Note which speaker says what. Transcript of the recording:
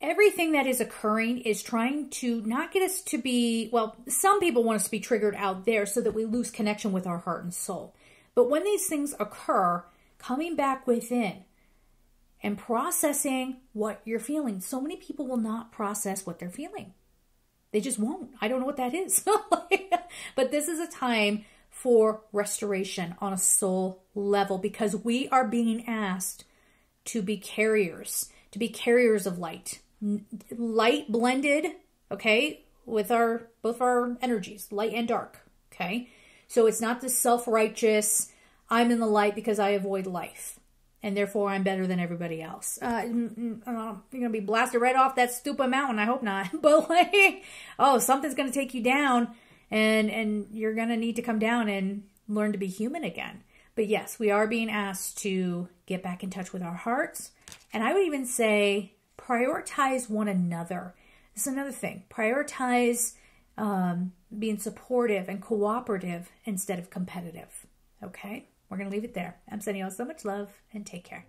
Speaker 1: everything that is occurring is trying to not get us to be, well, some people want us to be triggered out there so that we lose connection with our heart and soul. But when these things occur, coming back within and processing what you're feeling. So many people will not process what they're feeling. They just won't. I don't know what that is. but this is a time for restoration on a soul level because we are being asked to be carriers, to be carriers of light. Light blended, okay, with our both our energies, light and dark, okay? So it's not the self-righteous, I'm in the light because I avoid life and therefore I'm better than everybody else. Uh, you're gonna be blasted right off that stupid mountain. I hope not. But like, oh, something's gonna take you down, and and you're gonna need to come down and learn to be human again. But yes, we are being asked to get back in touch with our hearts, and I would even say prioritize one another. This is another thing. Prioritize um, being supportive and cooperative instead of competitive. Okay. We're going to leave it there. I'm sending you all so much love and take care.